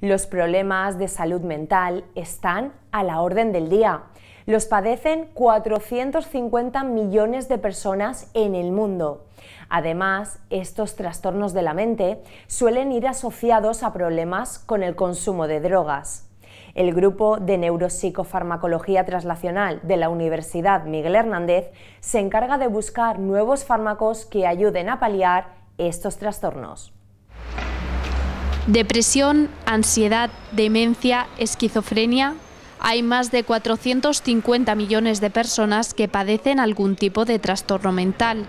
Los problemas de salud mental están a la orden del día. Los padecen 450 millones de personas en el mundo. Además, estos trastornos de la mente suelen ir asociados a problemas con el consumo de drogas. El grupo de neuropsicofarmacología traslacional de la Universidad Miguel Hernández se encarga de buscar nuevos fármacos que ayuden a paliar estos trastornos. Depresión, ansiedad, demencia, esquizofrenia, hay más de 450 millones de personas que padecen algún tipo de trastorno mental.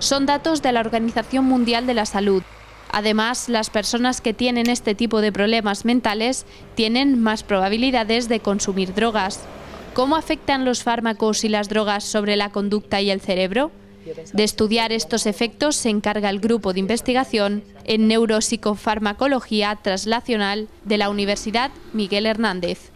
Son datos de la Organización Mundial de la Salud. Además, las personas que tienen este tipo de problemas mentales tienen más probabilidades de consumir drogas. ¿Cómo afectan los fármacos y las drogas sobre la conducta y el cerebro? De estudiar estos efectos se encarga el grupo de investigación en neuropsicofarmacología traslacional de la Universidad Miguel Hernández.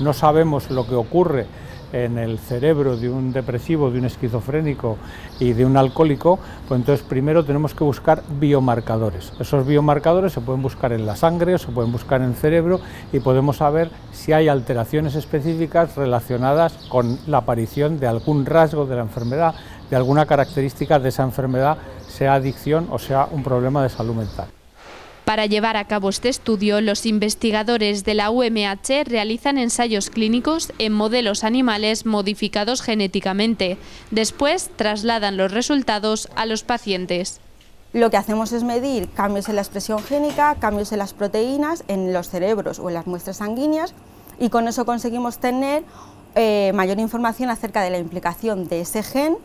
No sabemos lo que ocurre en el cerebro de un depresivo, de un esquizofrénico y de un alcohólico, pues entonces primero tenemos que buscar biomarcadores. Esos biomarcadores se pueden buscar en la sangre, se pueden buscar en el cerebro y podemos saber si hay alteraciones específicas relacionadas con la aparición de algún rasgo de la enfermedad, de alguna característica de esa enfermedad, sea adicción o sea un problema de salud mental. Para llevar a cabo este estudio, los investigadores de la UMH realizan ensayos clínicos en modelos animales modificados genéticamente. Después trasladan los resultados a los pacientes. Lo que hacemos es medir cambios en la expresión génica, cambios en las proteínas, en los cerebros o en las muestras sanguíneas y con eso conseguimos tener eh, mayor información acerca de la implicación de ese gen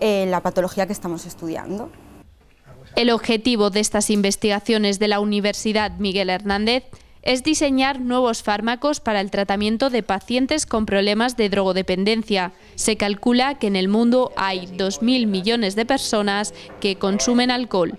en la patología que estamos estudiando. El objetivo de estas investigaciones de la Universidad Miguel Hernández es diseñar nuevos fármacos para el tratamiento de pacientes con problemas de drogodependencia. Se calcula que en el mundo hay 2.000 millones de personas que consumen alcohol.